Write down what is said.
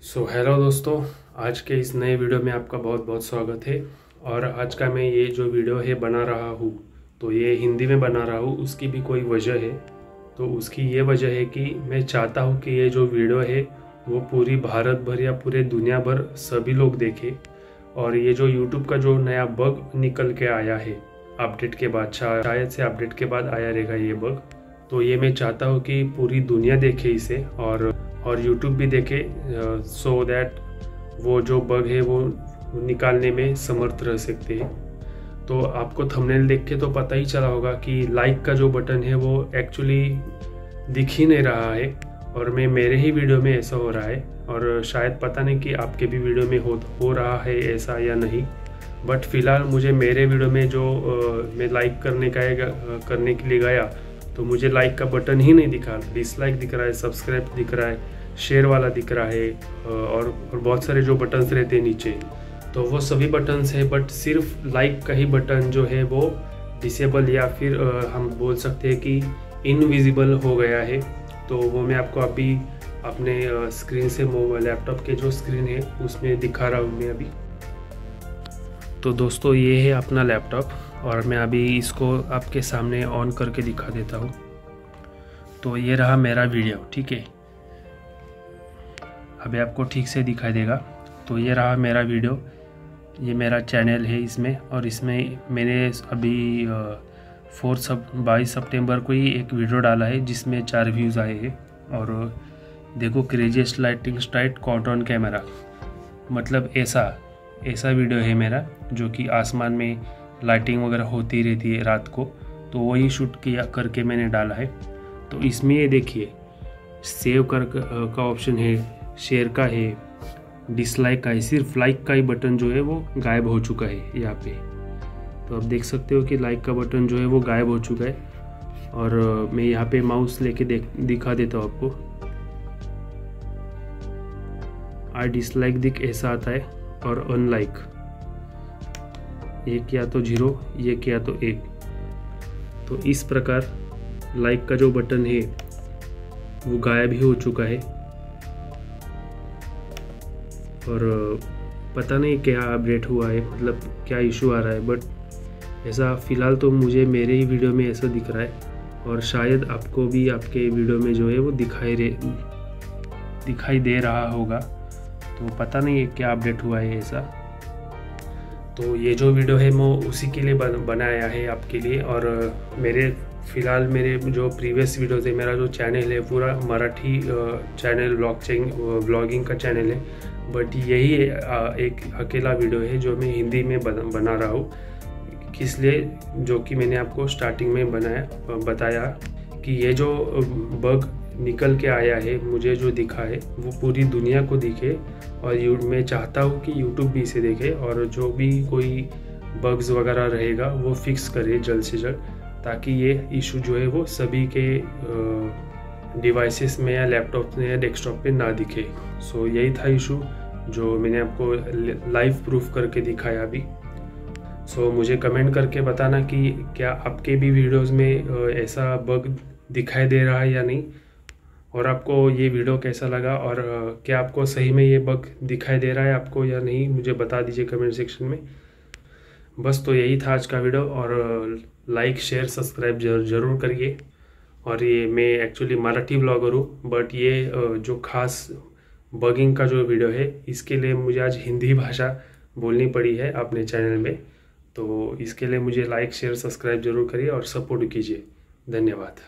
सो so, hello दोस्तों आज के इस नए वीडियो में आपका बहुत बहुत स्वागत है। और आज का मैं ये जो वीडियो है बना रहा हूँ तो ये हिंदी में बना रहा हूँ उसकी भी कोई वजह है। तो उसकी ये वजह है कि मैं चाहता हूँ कि ये जो वीडियो है वो पूरी भारत भर या पूरे दुनिया भर सभी लोग देखें। और ये जो यूट्यूब का जो नया बग निकल के आया है अपडेट के बाद शायद से अपडेट के बाद आया रहेगा ये बग तो ये मैं चाहता हूँ कि पूरी दुनिया देखे इसे और और यूट्यूब भी देखे सो दैट वो जो बग है वो निकालने में समर्थ रह सकते हैं। तो आपको थंबनेल देख के तो पता ही चला होगा कि लाइक का जो बटन है वो एक्चुअली दिख ही नहीं रहा है और मैं मेरे ही वीडियो में ऐसा हो रहा है और शायद पता नहीं कि आपके भी वीडियो में हो हो रहा है ऐसा या नहीं। बट फ़िलहाल मुझे मेरे वीडियो में जो आ, मैं लाइक करने का करने के लिए गया तो मुझे लाइक का बटन ही नहीं दिखा। डिसलाइक दिख रहा है सब्सक्राइब दिख रहा है शेयर वाला दिख रहा है और और बहुत सारे जो बटन्स रहते हैं नीचे तो वो सभी बटन्स है बट सिर्फ़ लाइक का ही बटन जो है वो डिसेबल या फिर हम बोल सकते हैं कि इनविजिबल हो गया है। तो वो मैं आपको अभी अपने स्क्रीन से मोबाइल लैपटॉप के जो स्क्रीन है, उसमें दिखा रहा हूँ मैं अभी। तो दोस्तों, ये है अपना लैपटॉप और मैं अभी इसको आपके सामने ऑन करके दिखा देता हूँ। तो ये रहा मेरा वीडियो ठीक है? अभी आपको ठीक से दिखाई देगा। तो ये रहा मेरा वीडियो। ये मेरा चैनल है इसमें और इसमें मैंने अभी फोर सब, बाईस सितंबर को ही एक वीडियो डाला है जिसमें चार व्यूज़ आए हैं और देखो क्रेजियस्ट लाइटिंग स्टाइट कॉटन कैमरा मतलब ऐसा ऐसा वीडियो है मेरा जो कि आसमान में लाइटिंग वगैरह होती रहती है रात को। तो वही शूट किया करके मैंने डाला है। तो इसमें ये देखिए सेव कर का ऑप्शन है। शेयर का है डिसलाइक का है, सिर्फ़ लाइक का ही बटन जो है वो गायब हो चुका है यहाँ पे। तो आप देख सकते हो कि लाइक का बटन जो है वो गायब हो चुका है। और मैं यहाँ पे माउस लेके देख, दिखा देता हूँ आपको। आई डिसलाइक दिख ऐसा आता है और अनलाइक एक या तो ज़ीरो एक या तो एक। तो इस प्रकार लाइक का जो बटन है, वो गायब ही हो चुका है। और पता नहीं क्या अपडेट हुआ है मतलब क्या इशू आ रहा है बट ऐसा फ़िलहाल तो मुझे, मेरे ही वीडियो में ऐसा दिख रहा है और शायद आपको भी आपके वीडियो में जो है वो दिखाई रहे दिखाई दे रहा होगा। तो पता नहीं है क्या अपडेट हुआ है ऐसा। तो ये जो वीडियो है मैं उसी के लिए बन, बनाया है आपके लिए। और मेरे फ़िलहाल मेरे जो प्रीवियस वीडियोस है मेरा जो चैनल है पूरा मराठी चैनल ब्लॉग ब्लॉगिंग का चैनल है। बट यही एक अकेला वीडियो है जो मैं हिंदी में बना रहा हूँ। इसलिए जो कि मैंने आपको स्टार्टिंग में बनाया बताया कि ये जो बग निकल के आया है मुझे जो दिखा है वो पूरी दुनिया को दिखे। और यू मैं चाहता हूँ कि यूट्यूब भी इसे देखे और जो भी कोई बग्स वगैरह रहेगा वो फिक्स करे जल्द से जल्द ताकि ये इशू जो है वो सभी के डिवाइसेस में या लैपटॉप में या डेस्कटॉप पे ना दिखे। सो so, यही था इशू जो मैंने आपको लाइव प्रूफ करके दिखाया अभी। सो so, मुझे कमेंट करके बताना कि क्या आपके भी वीडियोस में ऐसा बग दिखाई दे रहा है या नहीं। और आपको ये वीडियो कैसा लगा? और क्या आपको सही में ये बग दिखाई दे रहा है आपको या नहीं? मुझे बता दीजिए कमेंट सेक्शन में। बस तो यही था आज का वीडियो और लाइक शेयर सब्सक्राइब ज़रूर ज़रूर करिए। और ये मैं एक्चुअली मराठी ब्लॉगर हूँ बट ये जो खास बगिंग का जो वीडियो है, इसके लिए मुझे आज हिंदी भाषा बोलनी पड़ी है अपने चैनल में। तो इसके लिए मुझे लाइक शेयर सब्सक्राइब ज़रूर करिए और सपोर्ट कीजिए। धन्यवाद।